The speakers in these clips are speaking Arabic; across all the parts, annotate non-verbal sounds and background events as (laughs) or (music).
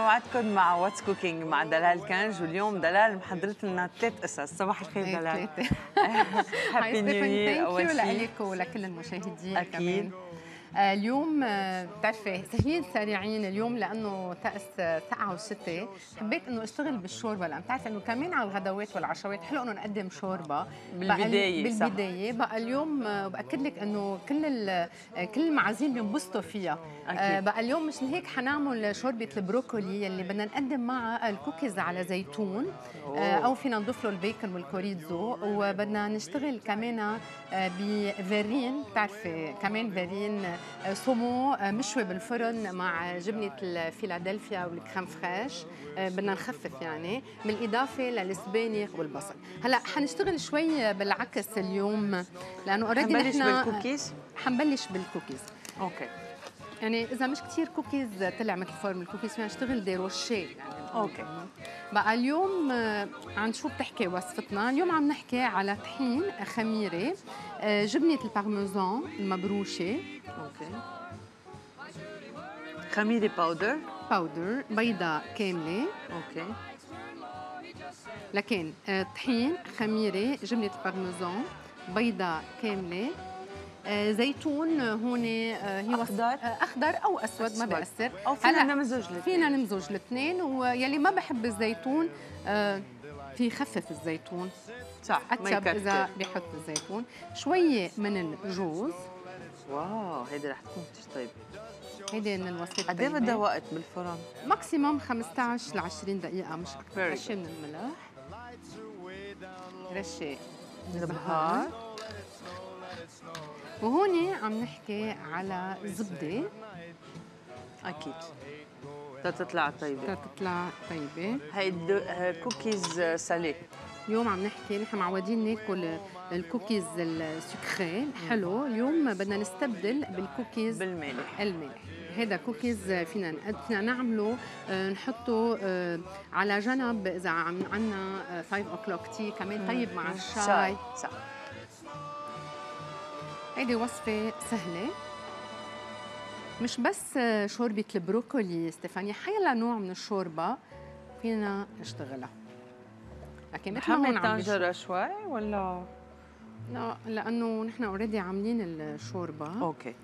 موعدكم مع What's Cooking مع دلال كنج واليوم دلال محضرت لنا ثلاث قصص صباح الخير دلال. Happy New Year أول شيء لك ولكل المشاهدين أكيد. كمان آه، اليوم آه، بتعرفي سهلين سريعين اليوم لأنه طقس آه، سقعه وشتاء حبيت إنه أشتغل بالشوربة لأن بتعرفي إنه كمان على الغدوات والعشوات حلو إنه نقدم شوربة. بقى ال- بالبداية، صح. بالبداية. بقى اليوم باكد لك إنه كل كل المعازيم بينبسطوا فيها. أكيد. آه، بقى اليوم مشان هيك حنعمل شوربة البروكولي اللي بدنا نقدم معها الكوكيز على زيتون. آه، أو فينا نضيف له ال bacon وال chorizo وبدنا نشتغل كمان آه، ب verrine بتعرفي كمان verrine آه، saumon آه، مشوي بالفرن مع جبنة الفيلادلفيا وال crème fraîche. آه، بدنا نخفف يعني بالإضافة للسبانخ والبصل. هلأ حنشتغل شوي بالعكس اليوم لأنه already حنبلش نحن بالكوكيز؟ حنبلش بال cookies. OK. يعني إذا مش كتير كوكيز طلع مثل form ال cookies فينا نشتغل des rochers يعني. OK. بقى اليوم آه، عن شو بتحكي وصفتنا؟ اليوم عم نحكي على طحين خميرة آه، جبنة البارميزان المبروشة. OK. خميرة powder powder بيضة كاملة. OK. لكن آه، طحين خميرة جبنة البارميزان بيضة كاملة. آه، زيتون آه، هون آه، هي أخضر؟ آه، أخضر أو أسود ما. بيأثر أو فينا نمزج الاثنين. فينا نمزج الاثنين ويلي ما بحب الزيتون آه، في خفف الزيتون. صح إذا يكتر بيحط الزيتون. شوية من الجوز. واو هيدي رح تكون كثير طيبة. هيدي من الوصفات قد إيه. بدها وقت بالفرن؟ maximum 15 ل 20 دقيقة مش أكثر. رشة من الملح. رشة البهار. وهون عم نحكي على زبدة. أكيد. تطلع طيبة. تطلع طيبة. هيدي cookies salés اليوم عم نحكي نحن معودين ناكل الكوكيز السكري. الحلو اليوم بدنا نستبدل بالكوكيز بالمالح الملح. هذا كوكيز فينا فينا نعمله آه، نحطه آه، على جنب إذا عندنا 5 o'clock tea كمان. طيب مع الشاي. صح. هيدي وصفة سهلة. مش بس شوربة البروكولي ستيفاني حيلا نوع من الشوربة فينا نشتغلها. لكن مثل ما طنجرة شوي ولا؟ لا لأنه نحن already عاملين الشوربة. OK.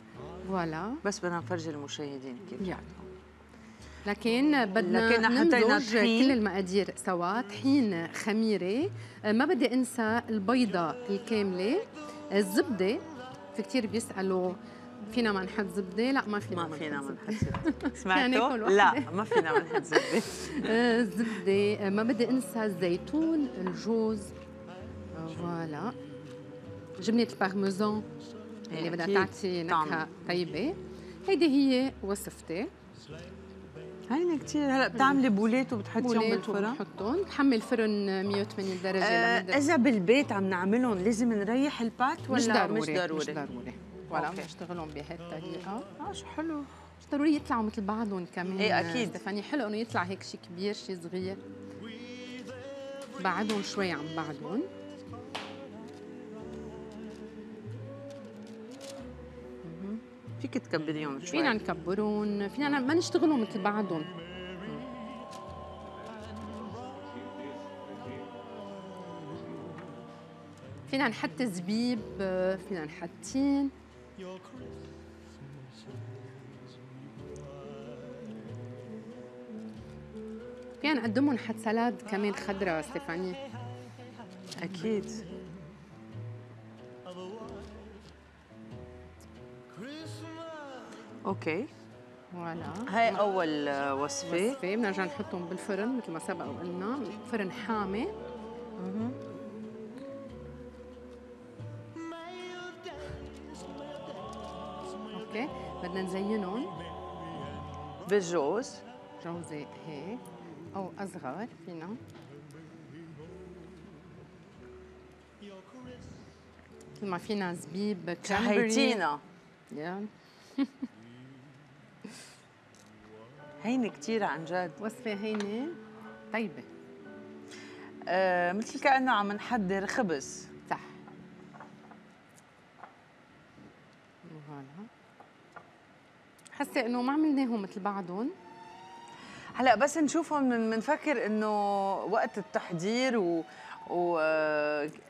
voilà. بس بدنا نفرجي المشاهدين كيف يعني لكن بدنا لكن نمزج. كل المقادير سوا. طحين خميرة. آه، ما بدي أنسى البيضة الكاملة. الزبدة. في كثير بيسألوا فينا ما نحط زبدة لا ما فينا ما فينا ما. نحط. (laughs) يعني سمعتوا؟ كل لا. ما فينا ما نحط زبدة (laughs) آه، الزبده آه، ما بدي انسى الزيتون الجوز آه، voilà جبنة البارميزان اللي بدها أكيد. تعطي. نكهه طيبة هيدي هي وصفتي هيني كثير هلا بتعملي بولات وبتحطيهم بالفرن؟ وبنحطهم. بحمل فرن 180 درجة آه لمدة. إذا بالبيت عم نعملهم لازم نريح ال pâte ولا مش ضروري مش ضروري مش ضروري. ولا OK. بنشتغلهم بهالطريقة. آه شو حلو. مش ضروري يطلعوا مثل بعضهم كمان. إيه، أكيد. ستيفاني حلو إنه يطلع هيك شيء كبير شيء صغير. بعدهم شوي عن بعضهم فيك تكبريهم شوي. فينا نكبرهم فينا ما نشتغلهم مثل بعضهم. فينا نحط زبيب فينا نحط تين. فينا نقدمهم نحط salade كمان خضرا ستيفاني أكيد. OK. voilà. هاي أول وصفة. وصفة. بنرجع نحطهم بالفرن مثل ما سبق وقلنا. فرن حامي. OK. بدنا نزينهم. بالجوز. جوزة هيك. أو أصغر فينا. مثل ما فينا زبيب كرانبري شهيتينا (laughs) هيني كثير عن جد. وصفة هيني طيبة. آه مثل كأنه عم نحضر خبز. صح. فوالا حاسة إنه ما عملناهم مثل بعضهم. هلا بس نشوفهم بنفكر إنه وقت التحضير و و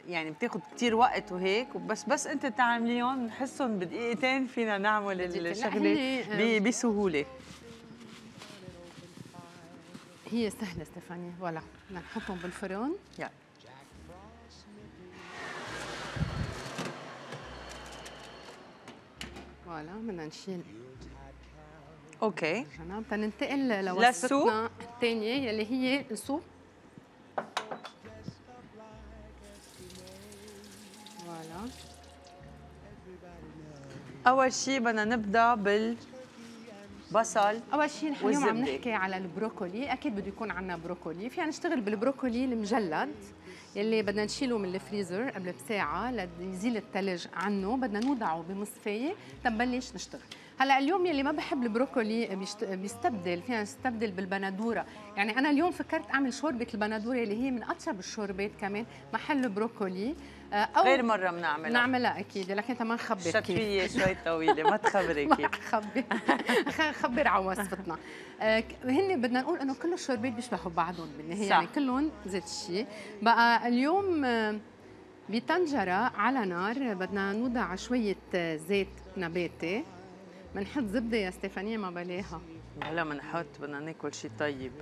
يعني بتاخذ كثير وقت وهيك. بس بس أنت تعمليهم بنحسهم بدقيقتين فينا نعمل الشغلة آه، بسهولة. هي سهلة ستيفاني. ولا بدنا نحطهم بالفرن. يلا. Voilà بدنا نشيل. Okay. بدنا ننتقل لوصفتنا الثانية يلي هي السوب فوالا. أول شيء بدنا نبدأ بال بصل أول شيء نحن اليوم عم نحكي على البروكولي. أكيد بده يكون عندنا بروكولي. فينا نشتغل بالبروكولي المجلد يلي بدنا نشيله من الفريزر قبل بساعة ليزيل الثلج عنه. بدنا نوضعه بمصفاية تنبلش نشتغل. هلا اليوم يلي ما بحب البروكولي بيستبدل فينا نستبدل بالبندورة. يعني أنا اليوم فكرت أعمل شوربة البندورة اللي هي من أطيب الشوربات كمان محل البروكولي. آه، أو غير مرة بنعملها. نعملها أكيد لكن أنت ما نخبر شكليه شوي طويلة ما تخبري كيف خبر خبر على وصفتنا. آه، هن بدنا نقول إنه كل الشوربات بيشبهوا بعضهم بالنهاية يعني كلهم زيت الشيء بقى اليوم آه، بطنجرة على نار بدنا نوضع شوية زيت نباتي. بنحط زبدة يا ستيفانية ما بلاها. هلا بنحط بدنا ناكل شيء طيب.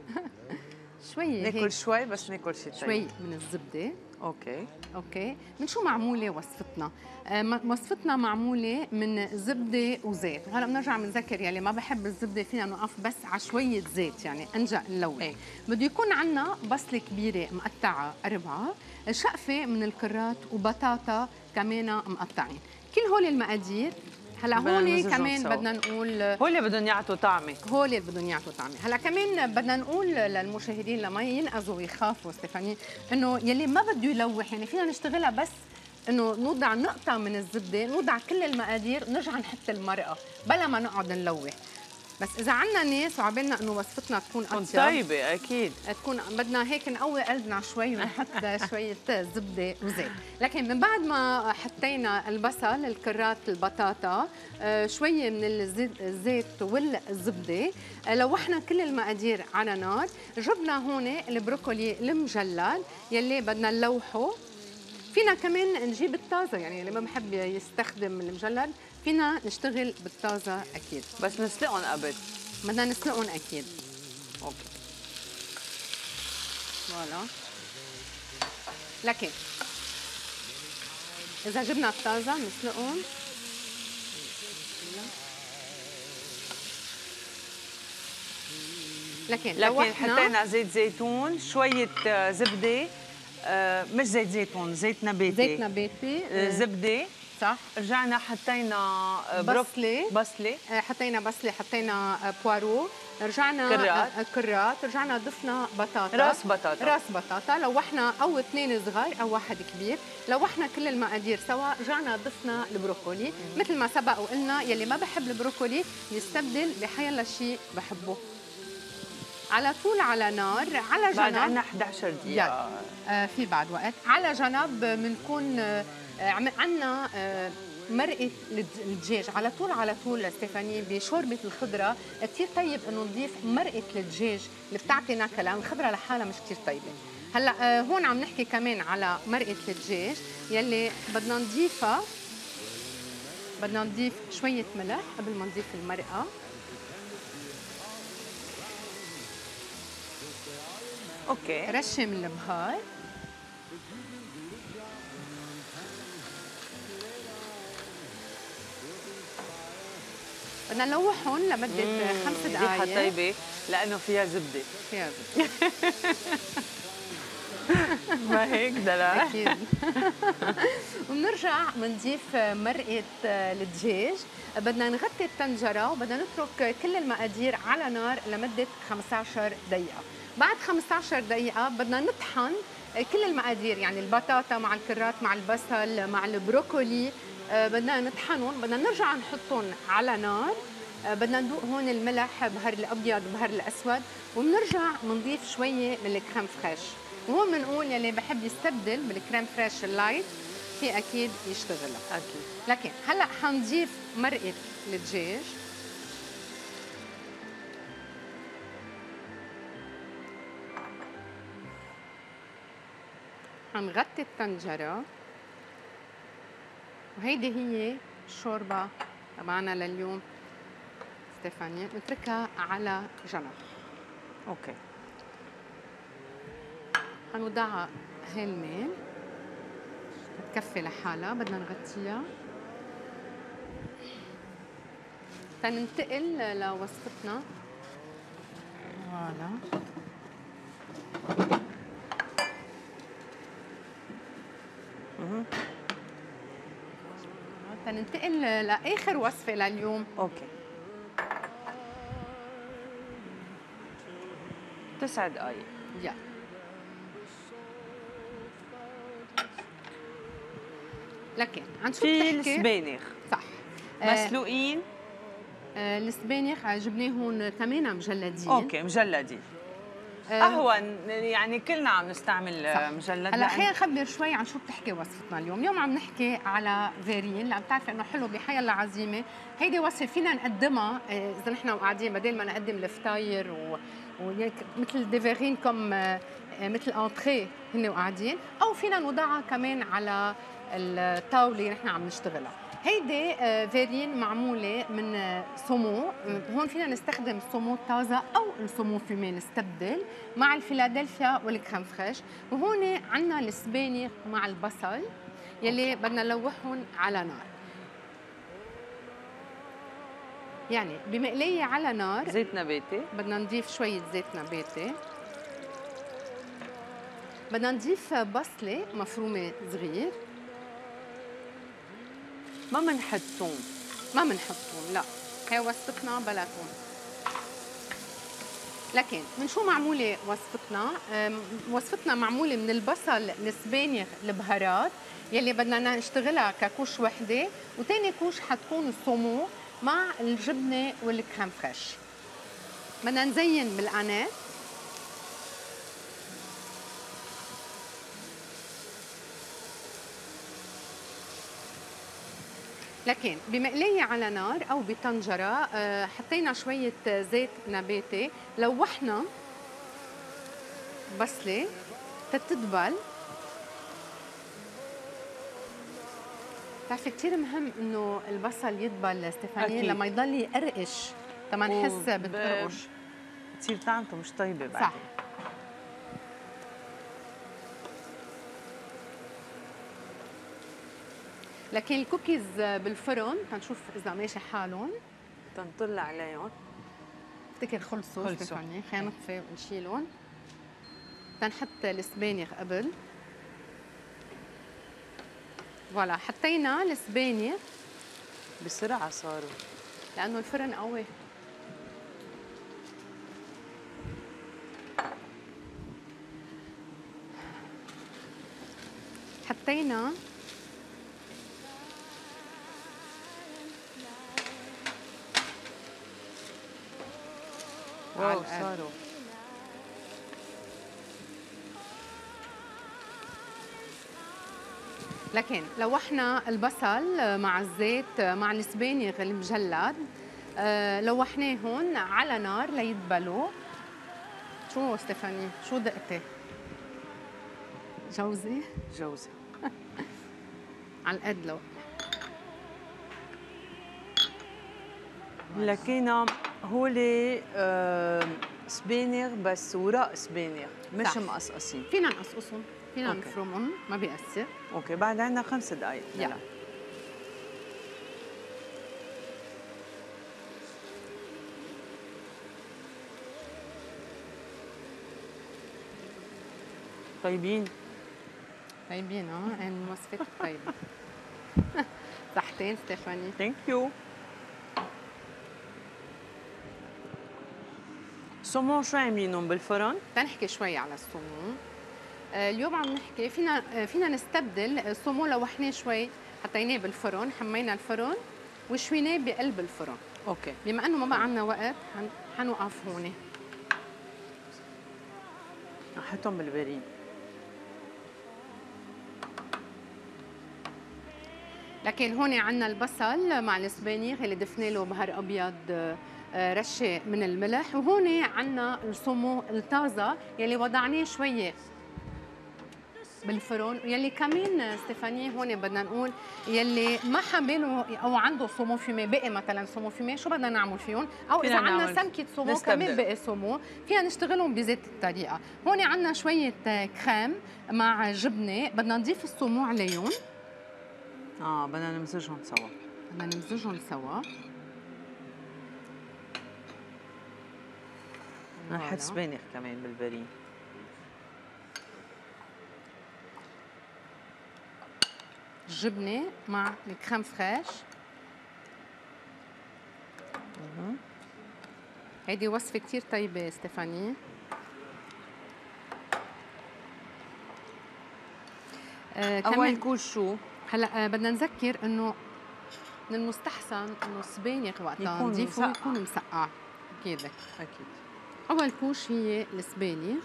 (laughs) شوي ناكل. شوي بس ناكل شيء طيب. شوي من الزبدة. Okay. Okay. من شو معمولة وصفتنا؟ آه وصفتنا معمولة من زبدة وزيت. وهلا بنرجع بنذكر يلي ما بحب الزبدة فينا نوقف بس على شوية زيت يعني انجا نلوي إيه. بده يكون عندنا بصلة كبيرة مقطعة أربعة شقفة من الكرات وبطاطا كمان مقطعين. كل هول المقادير هلا هون كمان بدنا نقول هول بدهم يعطوا طعمه هول بدهم يعطوا طعمه هلا كمان بدنا نقول للمشاهدين لما ينقذوا ويخافوا ستيفاني إنه يلي ما بده يلوح يعني فينا نشتغلها بس إنه نوضع نقطة من الزبدة نوضع كل المقادير نرجع نحط المرقة بلا ما نقعد نلوح. بس إذا عندنا ناس وعبالنا إنه وصفتنا تكون أطيب. طيبة أكيد. تكون بدنا هيك نقوي قلبنا شوي ونحط (laughs) شوية زبدة وزيت. لكن من بعد ما حطينا البصل الكرات البطاطا آه، شوية من الزيت والزبدة آه، لوحنا كل المقادير على نار. جبنا هون البروكولي المجلد يلي بدنا نلوحه. فينا كمان نجيب الطازة يعني اللي ما بحب يستخدم المجلد فينا نشتغل بالطازة أكيد. بس نسلقهم قبل. بدنا نسلقهم أكيد. Okay. Voilà. لكن إذا جبنا الطازة نسلقهم. لكن لكن حطينا زيت زيتون شوية آه، زبدة آه مش زيت زيتون زيت نباتي زيت نباتي آه زبدة. صح؟ رجعنا حطينا آه، بصلة. بصلة. آه، حطينا بصلة حطينا آه، بوارو. رجعنا كرات. كرات. رجعنا ضفنا بطاطا. راس بطاطا. راس بطاطا. لوحنا أو اثنين صغار أو واحد كبير. لوحنا كل المقادير سوا رجعنا ضفنا البروكولي. مثل ما سبق وقلنا يلي ما بحب البروكولي يستبدل بحيلا شيء بحبه. على طول على نار على جنب. بعد عنا 11 دقيقة. آه في بعد وقت. على جنب بنكون آه عندنا آه مرقة الدجاج. على طول على طول ستيفاني بشوربة الخضرة. كثير طيب إنه نضيف مرقة الدجاج اللي بتعطي نكهه لأن الخضرة لحالها مش كثير طيبة. هلأ آه هون عم نحكي كمان على مرقة الدجاج يلي بدنا نضيفها. بدنا نضيف شوية ملح قبل ما نضيف المرقة. أوكي. رشة من البهار. بدنا نلوحهم لمدة خمس دقائق ريحه طيبة لأنه فيها زبدة. فيها زبدة. (laughs) ما هيك دلع. أكيد. (laughs) وبنرجع بنضيف مرقة الدجاج. بدنا نغطي الطنجرة وبدنا نترك كل المقادير على نار لمدة 15 دقيقة. بعد 15 دقيقة بدنا نطحن كل المقادير يعني البطاطا مع الكرات مع البصل مع البروكولي. آه، بدنا نطحنهم بدنا نرجع نحطهم على نار. آه، بدنا ندوق هون الملح بهر الأبيض بهر الأسود وبنرجع بنضيف شوية من ال crème fraîche. وهون بنقول يلي بحب يستبدل بال crème fraîche ال light في أكيد يشتغل. أكيد. لكن هلأ حنضيف مرقة الدجاج. حنغطي الطنجرة. وهيدي هي الشوربة تبعنا لليوم ستيفاني نتركها على جنب. أوكي. حنوضعها هالميل تكفي لحالها بدنا نغطيها. تننتقل لوصفتنا Voilà. تننتقل لآخر وصفه لليوم. Okay. تسع دقائق يا لكن عن شو في السبانخ. صح. مسلوقين. آه السبانخ جبناهم كمان مجلدين. Okay مجلدين. آه اهون يعني كلنا عم نستعمل صح. مجلد هلا خلينا نخبر شوي عن شو بتحكي وصفتنا اليوم، اليوم عم نحكي على verrine اللي عم تعرفي إنه حلو بحي الله عزيمة، هيدي وصفة فينا نقدمها آه، إذا نحن قاعدين بدل ما نقدم الفطاير و... مثل des verrines كم آه، آه، مثل entrée هن وقاعدين، أو فينا نوضعها كمان على الطاولة اللي نحن عم نشتغلها. هيدي آه، verrine معمولة من آه، saumon. آه، هون فينا نستخدم ال saumon الطازه أو ال saumon fumé نستبدل مع ال Philadelphia وال crème fraîche. وهون عندنا السبانخ مع البصل يلي بدنا نلوحهم على نار. يعني بمقلية على نار زيت نباتي. بدنا نضيف شوية زيت نباتي. بدنا نضيف بصلة مفرومة صغير. ما بنحط ثوم ما بنحطهم لا. هي وصفتنا بلا توم لكن من شو معمولة وصفتنا؟ وصفتنا معمولة من البصل السبانخ البهارات يلي بدنا نشتغلها ككوش وحدة وتاني كوش حتكون الصومو مع الجبنة والكريم فريش. بدنا نزين بالقناة. لكن بمقلية على نار أو بطنجرة آه، حطينا شوية زيت نباتي. لوحنا بصلة تتدبل. بتعرفي كثير مهم إنه البصل يدبل ستيفاني. لما يضل يقرقش. تما نحس بتقرقش. بتصير طعمته مش طيبة بعدين. صح لكن الكوكيز بالفرن تنشوف إذا ماشي حالهم. تنطل عليهم. افتكر خلصوا خلصوا. خلينا نطفي ونشيلهم. تنحط السبانخ قبل. Voilà حطينا السبانخ. بسرعة صاروا. لأنه الفرن قوي. حطينا على القلب. صاروا. لكن لوحنا البصل مع الزيت مع السبانخ المجلد آه، لوحناهم على نار ليدبلوا. شو ستيفاني؟ شو دقتي؟ جوزي؟ جوزي. (laughs) على القد لو لكن هولي آه، بس وراء سبانخ مش صح. مقصقصين. فينا نقصقصهم فينا. نفرمهم ما بيأثر. Okay بعد عندنا خمس دقائق يلا. طيبين. طيبين آه الوصفات طيبة (laughs) صحتين ستيفاني. Thank you saumon شو عاملينهم بالفرن؟ تنحكي شوي على السمو آه، اليوم عم نحكي فينا آه، فينا نستبدل السمو لوحناه شوي حطيناه بالفرن حمينا الفرن وشويناه بقلب الفرن. Okay. بما إنه ما بقى عندنا وقت حن- حنوقف هون. احطهم بال verrine لكن هون عندنا البصل مع السبانخ اللي ضفنا له بهار أبيض آه، رشه من الملح. وهون عندنا السمو الطازة يلي وضعناه شوية بالفرن. يلي كمان ستيفاني هون بدنا نقول يلي ما حملوا أو عنده saumon fumé بقي مثلا saumon fumé شو بدنا نعمل فيهم؟ أو إذا عندنا سمكة saumon كمان بقي saumon فينا نشتغلهم بذات الطريقة. هون عندنا شوية كريم مع جبنة. بدنا نضيف ال saumon عليهم. آه بدنا نمزجهم سوا. بدنا نمزجهم سوا. نحط سبانخ كمان بال verrine الجبنه مع ال crème fraîche هيدي وصفة كثير طيبة ستيفاني. آه اول couche شو؟ هلا آه بدنا نذكر إنه من المستحسن إنه السبانخ وقتها نضيفه يكون مسقع أكيد. أكيد. أول couche هي السبانخ.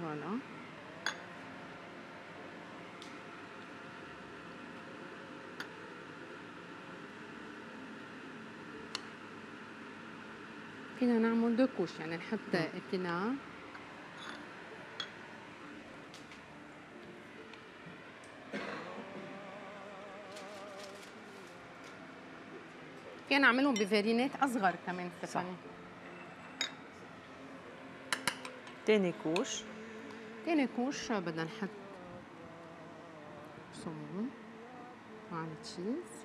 voilà. فينا نعمل deux couches يعني نحط épinards فينا نعملهم ب verrine ات أصغر كمان ستيفاني تاني couche. تاني couche بدنا نحط saumon مع ال cheese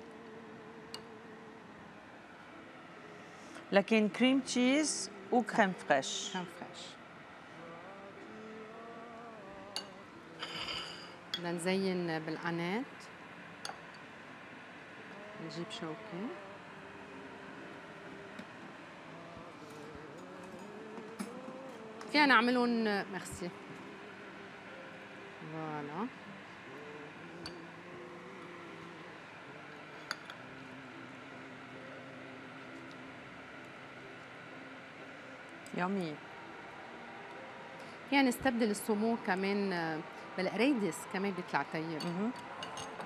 لكن cream cheese و crème fraîche crème fraîche بدنا نزين بالقناة. نجيب شوكة. فينا نعملهم merci. voilà. يامي يعني نستبدل السمو كمان بالقريدس كمان بيطلع طيب.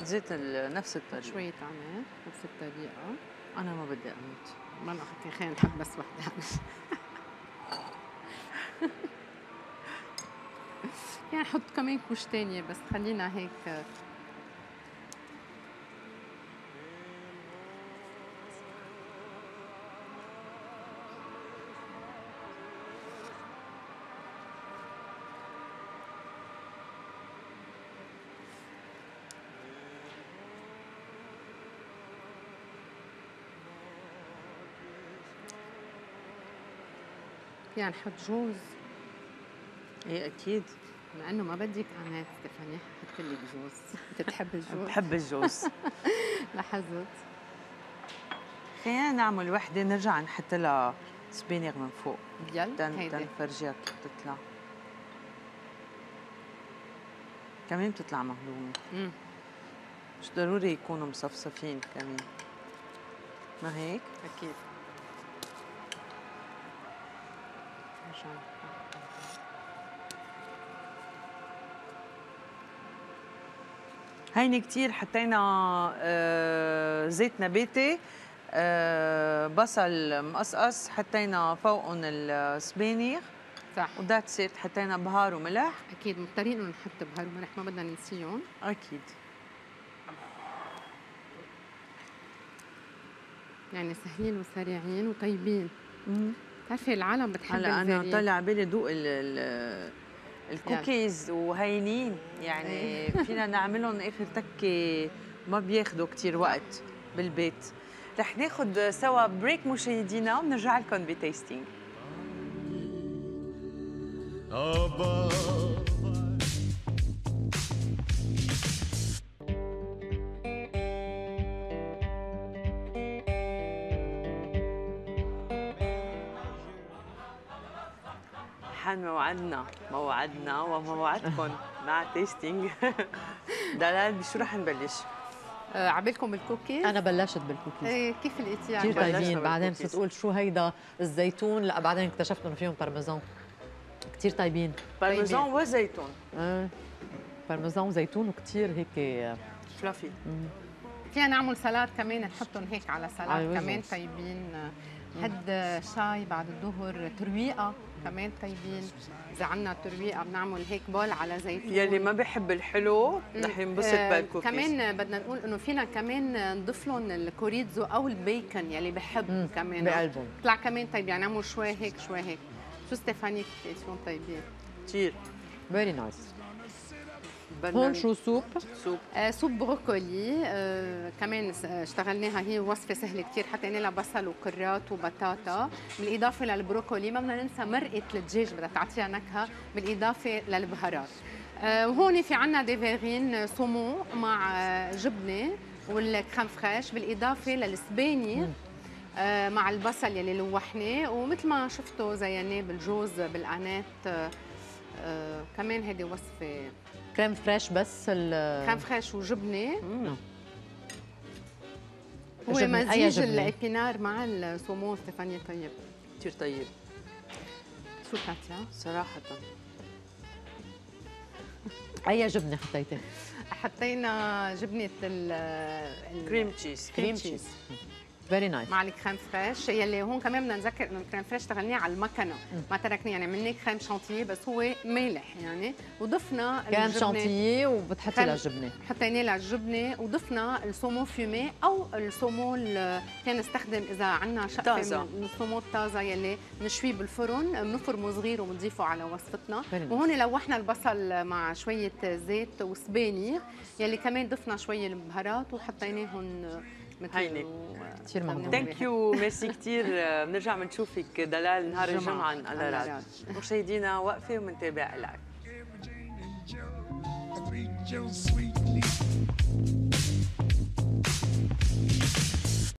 زيت نفس الطريقة. شوية عمل نفس الطريقة. أنا ما بدي أموت. ما أنا نحط بس وحدة. (laughs) (laughs) يعني نحط كمان كوش تانية بس خلينا هيك يعني نحط جوز. إيه أكيد. مع إنه ما بدك قناة ستيفاني حط لك جوز. (laughs) أنت بتحب الجوز؟ بحب الجوز. (laughs) لاحظت خلينا نعمل وحدة نرجع نحط لها سبانغ من فوق. يلا هيدي. تنفرجيها كيف بتطلع. كمان بتطلع مهضومة. مش ضروري يكونوا مصفصفين كمان. ما هيك؟ أكيد. هيني كتير حطينا آه، زيت نباتي آه، بصل مقصقص حطينا فوقهم السبانخ. صح. وذاتس ات حطينا بهار وملح. أكيد. مضطرين انه نحط بهار وملح. ما بدنا ننسيهم. أكيد. يعني سهلين وسريعين وطيبين. بتعرفي العالم بتحب هلا أنا طلع بالي ذوق الكوكيز يعني. وهينين. يعني إيه. (laughs) فينا نعملهم اخر تكه ما بياخذوا كثير وقت بالبيت. رح ناخذ سوا break مشاهدينا ونرجع لكم ب tasting حان موعدنا؟ موعدنا وموعدكم مع tasting (laughs) دلال بشو رح نبلش؟ آه عبالكم بالكوكيز؟ أنا بلشت بالكوكيز. إيه كيف لقيتيها كثير طيبين. بعدين صرت أقول شو هيدا الزيتون؟ لا بعدين اكتشفت إنه فيهم بارميزان كثير طيبين. بارميزان وزيتون. إيه بارميزان وزيتون وكثير هيك fluffy فينا نعمل salade كمان نحطهم هيك على salade كمان طيبين. هد شاي بعد الظهر ترويقة. كمان طيبين. إذا عندنا ترويقه بنعمل هيك bowl على زيتون يلي ما بيحب الحلو رح ينبسط آه، بالكوكيز كمان بدنا نقول إنه فينا كمان نضيف لهم ال chorizo أو البيكن يلي بحب كمان. بقلبهم طلع كمان طيب يعني نعمل شوي هيك شوي هيك. شو ستيفاني création طيبين؟ كثير very nice بدنا هون شو سوب؟ soupe. آه soupe brocoli. آه كمان س- اشتغلناها هي وصفة سهلة كثير حطينا لها بصل وكرات وبطاطا. بالاضافه للبروكولي ما بدنا ننسى مرقة الدجاج بدها تعطيها نكهة. بالاضافه للبهارات. آه وهون في عنا des verrines saumon مع آه جبنة وال crème fraîche. بالإضافة للسبانخ آه مع البصل يلي لوحناه. ومثل ما شفتوا زيناه بالجوز بالقناة. آه آه كمان هيدي وصفة crème fraîche بس ال crème fraîche وجبنه. هو جبنة. أي مزيج جبنة؟ ال épinards مع ال saumon ستيفانيا طيب كثير طيب شو كاتيا؟ صراحة اي جبنه حطيتي حطينا جبنه ال ال- cream cheese cream cheese very nice مع ال crème fraîche. يلي هون كمان بدنا نذكر إنه ال crème fraîche اشتغلناه على المكنة. ما تركناه يعني عملناه crème chantilly بس هو مالح يعني. وضفنا الجبنة- شانتيي وبتحطي لها الجبنه حطينا لها الجبنه وضفنا ال saumon fumé أو ال saumon ال- كان نستخدم إذا عندنا شقفة. من ال saumon الطازة يلي بنشويه بالفرن بنفرمه صغير وبنضيفه على وصفتنا. Nice. وهون لوحنا البصل مع شوية زيت وسبانخ. يلي كمان ضفنا شوية البهارات وحطيناهم هيك. كتير مهضوم. thank you merci كثير بنرجع بنشوفك دلال نهار الجمعة الجمعة على راد. مشاهدينا وقفة ومنتابع لك.